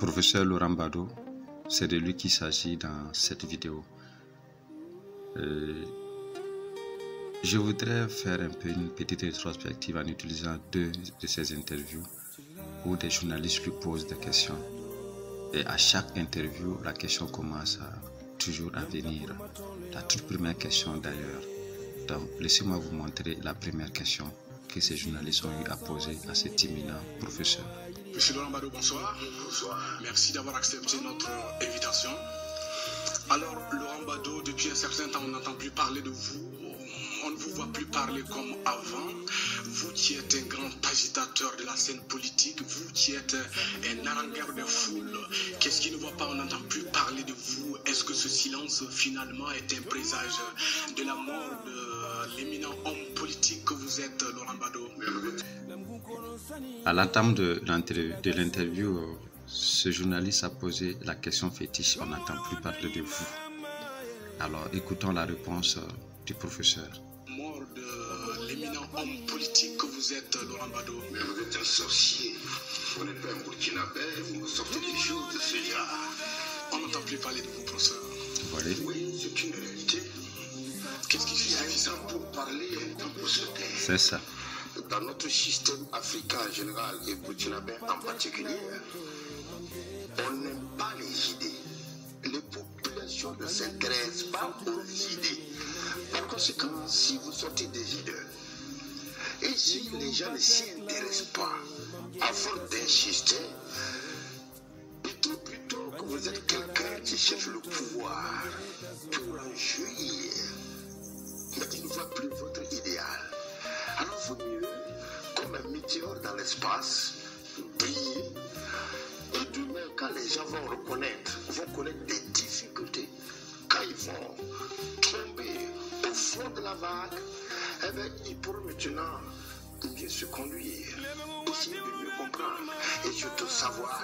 professeur Laurent Bado, c'est de lui qu'il s'agit dans cette vidéo. Euh, je voudrais faire un peu une petite rétrospective en utilisant deux de ces interviews où des journalistes lui posent des questions. Et à chaque interview, la question commence toujours à venir. La toute première question d'ailleurs. Donc, laissez-moi vous montrer la première question que ces journalistes ont eu à poser à cet éminent professeur. Monsieur Laurent Bado, bonsoir. Bonsoir. Merci d'avoir accepté notre invitation. Alors, Laurent Bado, depuis un certain temps, on n'entend plus parler de vous. On ne vous voit plus parler comme avant. Vous qui êtes un grand agitateur de la scène politique, vous qui êtes un harangueur de foule, qu'est-ce qui ne va pas? On n'entend plus parler de vous. Ce silence finalement est un présage de la mort de l'éminent homme politique que vous êtes, Laurent Bado À l'entame de l'interview, ce journaliste a posé la question fétiche, on n'entend plus parler de vous. Alors écoutons la réponse du professeur. Mort de l'éminent homme politique que vous êtes, Laurent Bado. Mais vous êtes un sorcier. Vous n'êtes pas un burkinabé, vous me sortez des choses de ce genre. On n'entend plus parler de vous, professeur. Voilà. Oui, c'est une réalité. Qu'est-ce qui suffit suffisant pour parler se taire. C'est ça. Dans notre système africain en général et burkinabé en particulier, on n'aime pas les idées. Les populations ne s'intéressent pas aux idées. Par conséquent, si vous sortez des idées, et si les gens ne s'y intéressent pas, à force d'insister, vous êtes quelqu'un qui cherche le pouvoir pour en jouir, mais qui ne voit plus votre idéal. Alors, vaut mieux, comme un météore dans l'espace, briller. Et demain, quand les gens vont reconnaître, vont connaître des difficultés, quand ils vont tomber au fond de la vague, eh bien, ils pourront maintenant mieux se conduire, essayer de mieux comprendre et surtout savoir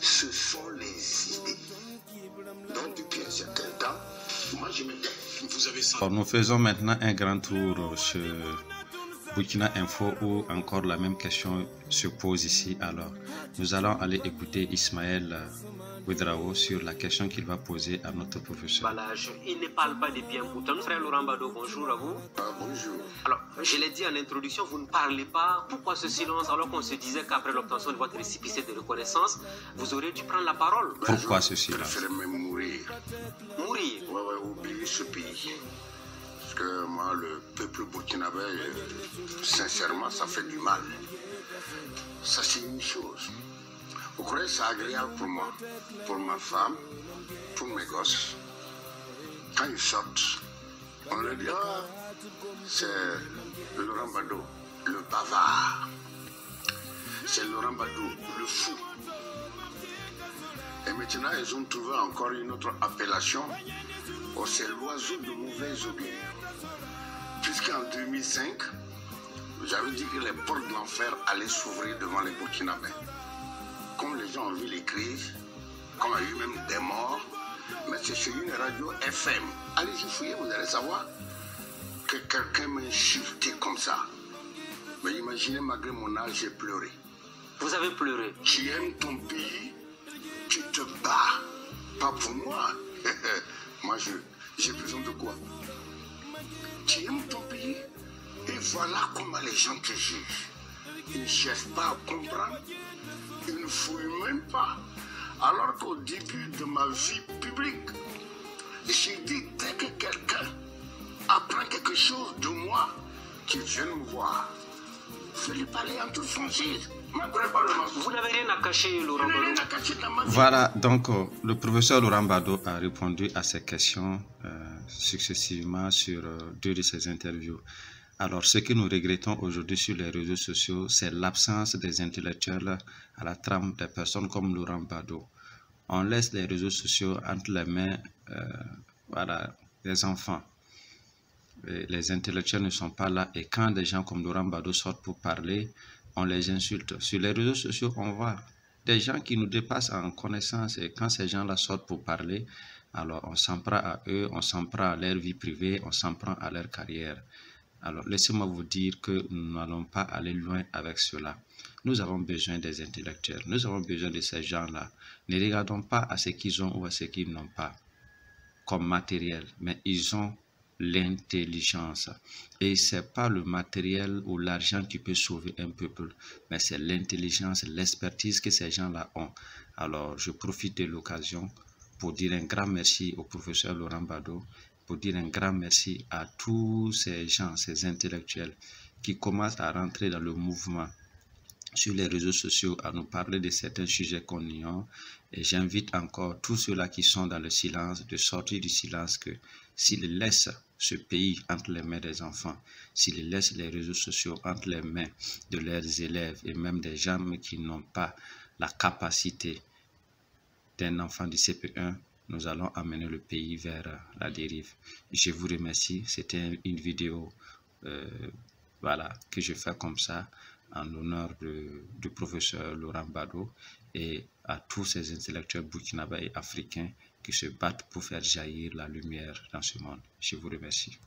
ce sont les idées. Donc, depuis un certain temps, moi, je me dis, Vous avez ça. Nous faisons maintenant un grand tour sur Burkina Info où encore la même question se pose ici. Alors, nous allons aller écouter Ismaël Sur la question qu'il va poser à notre professeur. Voilà, je- il ne parle pas de bien Bouton. Frère Laurent Bado, bonjour à vous. ah, bonjour. Alors, je l'ai dit en introduction, vous ne parlez pas. Pourquoi ce silence alors qu'on se disait qu'après l'obtention de votre récépissé de reconnaissance, vous auriez dû prendre la parole? Pourquoi Je ceci là préfère même mourir. Mourir? Ouais, ouais, oublier ce pays. Parce que moi, le peuple burkinabé, euh, sincèrement, ça fait du mal. Ça, c'est une chose. Vous croyez c'est agréable pour moi, pour ma femme, pour mes gosses? Quand ils sortent, on leur dit, ah, c'est Laurent Bado, le bavard. C'est Laurent Bado, le fou. Et maintenant, ils ont trouvé encore une autre appellation. Oh, c'est l'oiseau de mauvais augure. Puisqu'en 2005, j'avais dit que les portes de l'enfer allaient s'ouvrir devant les Burkinabés. Gens ont vu les crises, y a eu même des morts, mais c'est sur une radio FM. Allez-y fouiller, vous allez savoir que quelqu'un m'a insulté comme ça. Mais imaginez, malgré mon âge, j'ai pleuré. Vous avez pleuré. Tu aimes ton pays, tu te bats. Pas pour moi. moi, je, j'ai besoin de quoi? Tu aimes ton pays? Et voilà comment les gens te jugent. Ils ne cherchent pas à comprendre. Ils ne fouillent même pas. Alors qu'au début de ma vie publique, j'ai dit dès que quelqu'un apprend quelque chose de moi, qu'il vienne me voir. Je lui parler en toute franchise. Vous n'avez rien à cacher, Laurent Bado. Voilà, donc euh, le professeur Laurent Bado a répondu à ces questions euh, successivement sur euh, deux de ses interviews. Alors, ce que nous regrettons aujourd'hui sur les réseaux sociaux, c'est l'absence des intellectuels à la trame des personnes comme Laurent Bado. On laisse les réseaux sociaux entre les mains euh, voilà, des enfants. Les intellectuels ne sont pas là et quand des gens comme Laurent Bado sortent pour parler, on les insulte. Sur les réseaux sociaux, on voit des gens qui nous dépassent en connaissance et quand ces gens-là sortent pour parler, alors on s'en prend à eux, on s'en prend à leur vie privée, on s'en prend à leur carrière. Alors, laissez-moi vous dire que nous n'allons pas aller loin avec cela. Nous avons besoin des intellectuels. Nous avons besoin de ces gens-là. Ne regardons pas à ce qu'ils ont ou à ce qu'ils n'ont pas comme matériel, mais ils ont l'intelligence. Et c'est pas le matériel ou l'argent qui peut sauver un peuple, mais c'est l'intelligence, l'expertise que ces gens-là ont. Alors, je profite de l'occasion pour dire un grand merci au professeur Laurent Bado, pour dire un grand merci à tous ces gens, ces intellectuels qui commencent à rentrer dans le mouvement sur les réseaux sociaux à nous parler de certains sujets qu'on ignore. Et j'invite encore tous ceux-là qui sont dans le silence de sortir du silence que s'ils laissent ce pays entre les mains des enfants, s'ils laissent les réseaux sociaux entre les mains de leurs élèves et même des gens qui n'ont pas la capacité d'un enfant du CP1, nous allons amener le pays vers la dérive. Je vous remercie. C'était une vidéo euh, que je fais comme ça en l'honneur du professeur Laurent Bado et à tous ces intellectuels burkinabés et africains qui se battent pour faire jaillir la lumière dans ce monde. Je vous remercie.